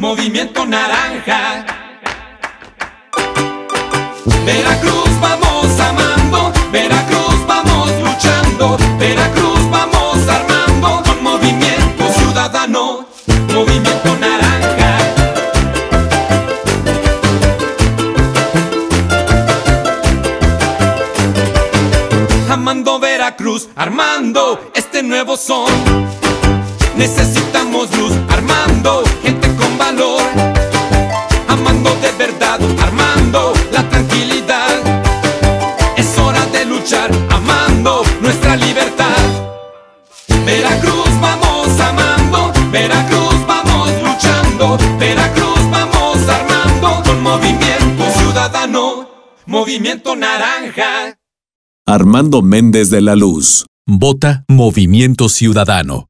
movimiento naranja. Veracruz vamos amando, Veracruz vamos luchando, Veracruz vamos armando con movimiento ciudadano, movimiento naranja. Amando Veracruz, armando este nuevo son. Necesitamos luz, armando gente armando la tranquilidad. Es hora de luchar, amando nuestra libertad. Veracruz vamos amando, Veracruz vamos luchando, Veracruz vamos armando con movimiento ciudadano, movimiento naranja. Armando Méndez de la Luz. Vota Movimiento Ciudadano.